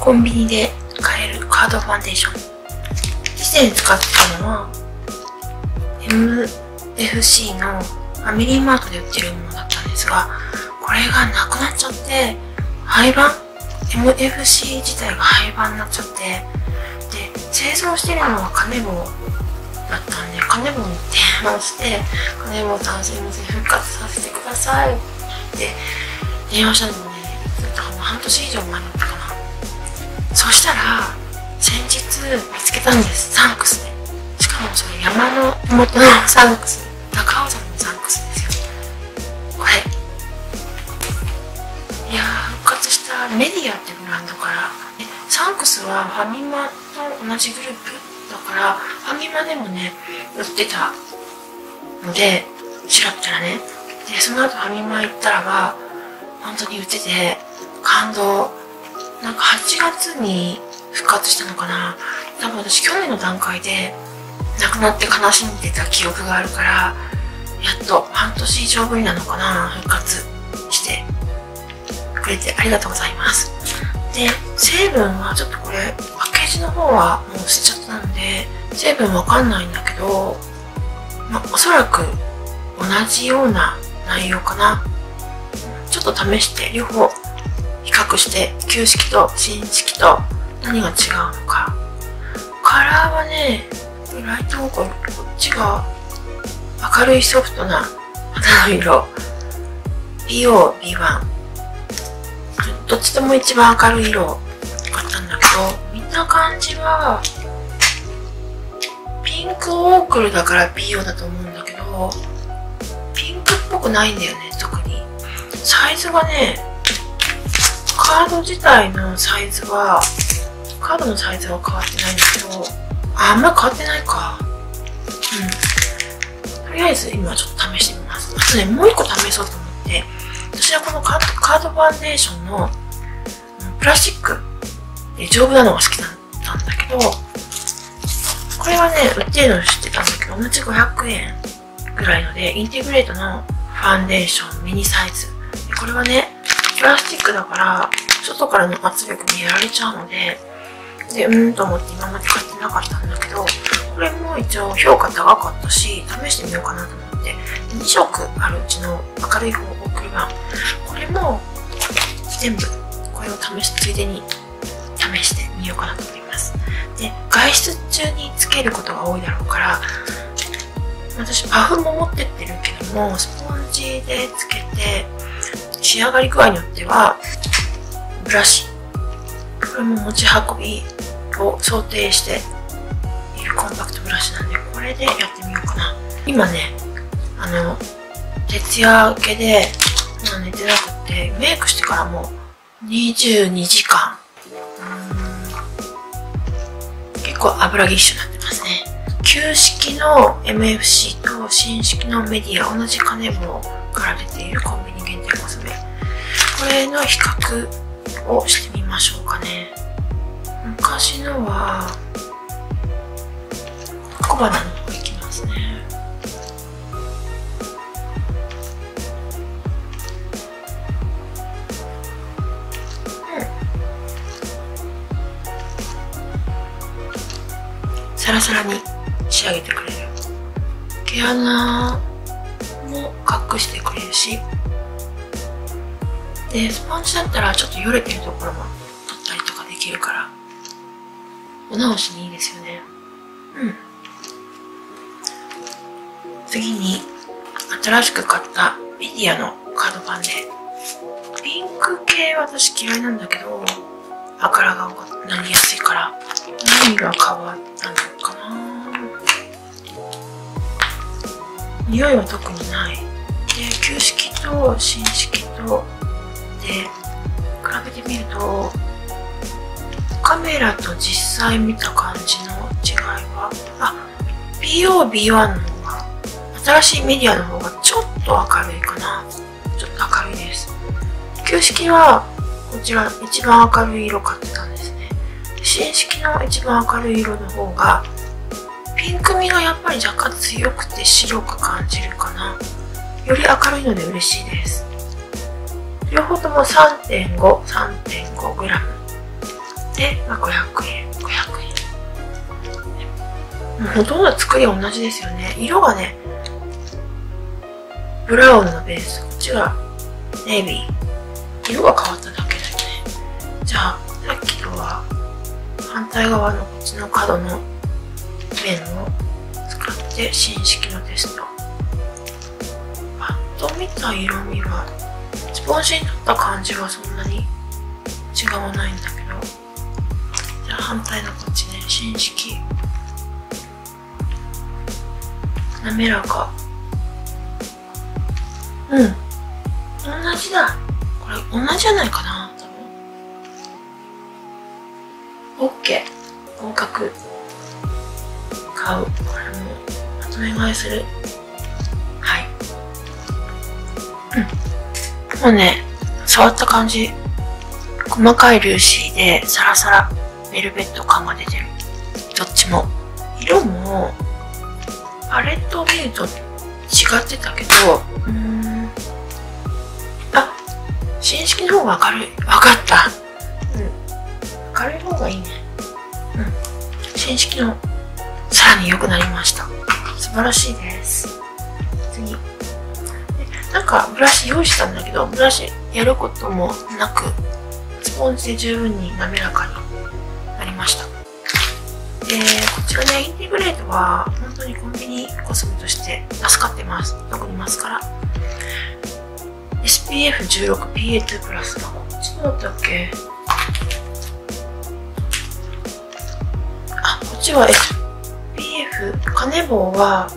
コンビニで買えるカードファンデーション。以前使ってたのは MFC のファミリーマートで売ってるものだったんですがこれがなくなっちゃって廃盤？MFC 自体が廃盤になっちゃってで製造してるのはカネボだったんでカネボに電話して「カネボさんすいません復活させてください」って電話したの半年以上前だったかな。そしたら先日見つけたんです。サンクスでしかもそれ山の麓のサンクス高尾山のサンクスですよ。これ。いや復活したメディアってブランドからサンクスはファミマと同じグループだからファミマでもね売ってたので調べたらね。でその後ファミマ行ったらば本当に売ってて感動。なんか8月に復活したのかな。多分私去年の段階で亡くなって悲しんでた記憶があるからやっと半年以上ぶりなのかな復活して。くれてありがとうございます。で成分はちょっとこれパッケージの方はもう捨てちゃったので成分わかんないんだけど、ま、おそらく同じような内容かな。ちょっと試して両方比較して旧式と新式と何が違うのか。カラーはねライトこっちが明るいソフトな肌の色。BOB1 どっちとも一番明るい色を買ったんだけど見た感じはピンクオークルだから BO だと思うんだけどピンクっぽくないんだよね特に。サイズがねカード自体のサイズはカードのサイズは変わってないんだけどあんま変わってないか。うん。とりあえず今ちょっと試してみます。あとねもう一個試そうと思って私はこのカードファンデーションのプラスチックで丈夫なのが好きなんだけどこれはね売ってるの知ってたんだけど同じ500円ぐらいのでインテグレートのファンデーションミニサイズ。これはねプラスチックだから外からの圧力にやられちゃうのででうんと思って今まで買ってなかったんだけどこれも一応評価高かったし試してみようかなと思って2色あるうちの明るい方送り版これも全部これを試すついでに試してみようかなと思います。で外出中につけることが多いだろうから私パフも持ってってるけどもスポンジでつけて仕上がり具合によってはブラシ。これも持ち運びを想定しているコンパクトブラシなんでこれでやってみようかな。今ねあの徹夜明けで、まあ、寝てなくてメイクしてからも22時間。結構油ぎっしゅになってますね。旧式の MFC と新式のメディア同じカネボから出ているコンビニ限定コスメ。これの比較をしてみましょうかね。昔のは小花の方いきますね。サラサラに仕上げてくれる。毛穴も隠してくれるしでスポンジだったらちょっとよれてるところも取ったりとかできるからお直しにいいですよね。うん。次に新しく買ったメディアのカード版でピンク系私嫌いなんだけど赤らがなりやすいから何が変わったのかな。匂いは特にない。で旧式と新式とで比べてみるとカメラと実際見た感じの違いはあ BOB1 の方が新しいメディアの方がちょっと明るいかな。ちょっと明るいです。旧式はこちら一番明るい色買ってたんですね。新式の一番明るい色の方がピンク味がやっぱり若干強くて白く感じるかな。より明るいので嬉しいです。両方とも3.5、3.5g で、まあ、500円、500円。もうほとんど作りは同じですよね。色がね、ブラウンのベース、こっちがネイビー。色が変わっただけだよね。じゃあ、さっきとは反対側のこっちの角の面を使って新式のテスト。パッと見た色味はスポンジに取った感じはそんなに違わないんだけど。じゃあ反対のこっちね。新式。滑らか。うん。同じだ。これ同じじゃないかな。多分。OK 合格。買う。これもまとめ買いする。はい。うん。もうね触った感じ細かい粒子でサラサラベルベット感が出てる。どっちも。色もパレットを見ると違ってたけどうーん。あ新式の方が明るい。分かった。うん。明るい方がいいね。うん。新式のさらに良くなりました。素晴らしいです。次。なんかブラシ用意したんだけどブラシやることもなくスポンジで十分に滑らかになりました。でこちらねインティグレートは本当にコンビニコスメとして助かってます。特にマスカラ。SPF16PA2 プラスだ。こっちどうだったっけ？あこっちは SPF カネボウは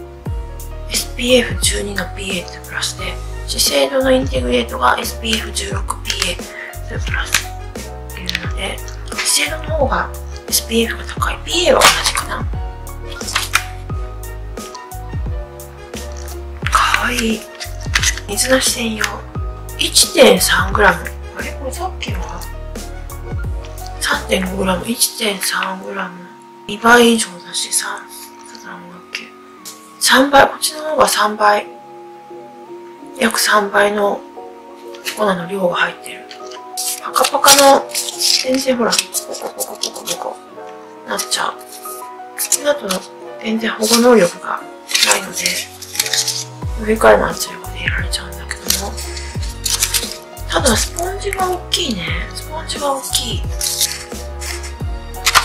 SPF12 の PA2 プラスで資生堂のインテグレートが SPF16PA2 プラスっていうので資生堂の方が SPF が高い。PA は同じかな。かわいい。水出し専用。1.3g あれ？これさっきは？3.5g1.3g 2倍以上だし3 3倍こっちの方が3倍約3倍の粉の量が入ってる。パカパカの全然ほらポコポコポコポコなっちゃう。これだと全然保護能力がないので上からの圧力でやられちゃうんだけども。ただスポンジが大きいね。スポンジが大きい。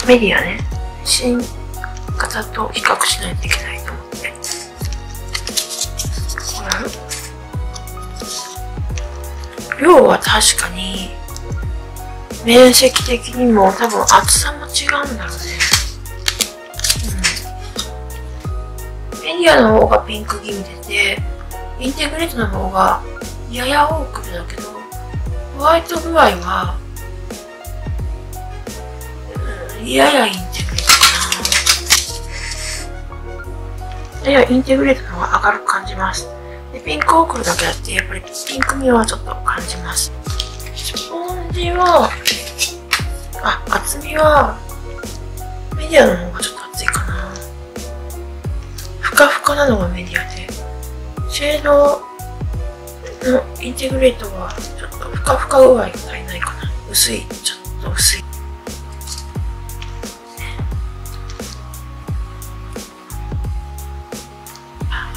メディアね。新型と比較しないといけないと量は確かに面積的にも多分厚さも違うんだろうね、うん、メディアの方がピンク気味でてインテグレートの方がやや多くだけどホワイト具合は、うん、ややインテグレートかな。ややインテグレートの方が上がる感じます。でピンクオークだけあってやっぱりピンク味はちょっと感じます。スポンジはあ厚みはメディアの方がちょっと厚いかな。ふかふかなのがメディアで。シェードのインテグレートはちょっとふかふか具合が足りないかな。薄いちょっと薄い。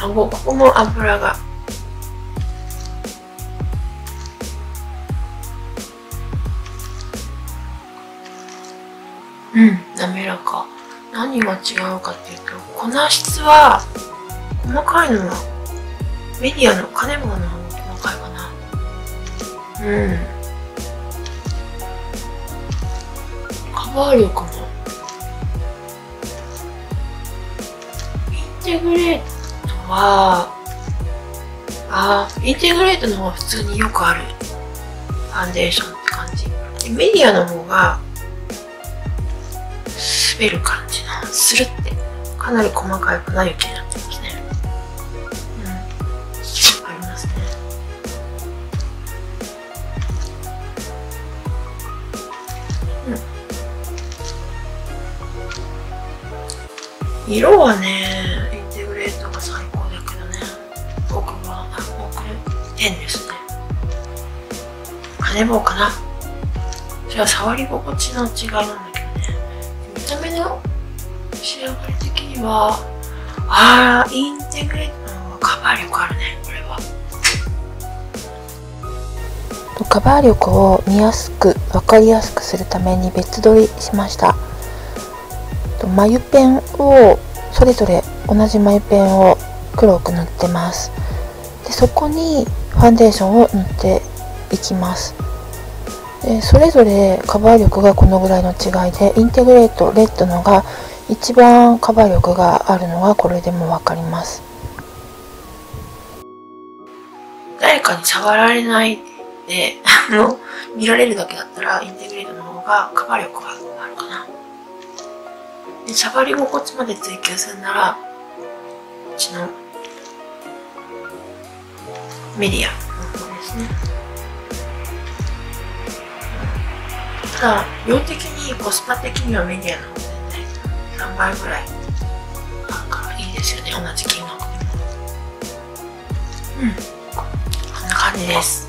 あここも油がうん。滑らか。何が違うかっていうと粉質は細かいのはメディアのカネモンの方が細かいかな。うん。カバー力もインテグレートはあインテグレートの方が普通によくある。ファンデーションって感じ。メディアの方が滑る感じのスルってかなり細かい粉雪になってますねうん。ありますね。うん。色はねインテグレートが最高だけどね。僕は僕10ですね。レボーかな。それは触り心地の違いなんだ。仕上がり的にはああインテグレートの方がカバー力あるねこれは。カバー力を見やすく分かりやすくするために別撮りしました。眉ペンをそれぞれ同じ眉ペンを黒く塗ってます。でそこにファンデーションを塗っていきます。でそれぞれカバー力がこのぐらいの違いでインテグレートレッドのが一番カバー力があるのがこれでも分かります。誰かに触られないであの見られるだけだったらインテグレートの方がカバー力があるかな。で触り心地まで追求するならうちのメディアの方ですね。ただ量的にコスパ的にはメディアの方何倍ぐらい？なんかいいですよね同じ金額。でもうん。こんな感じです。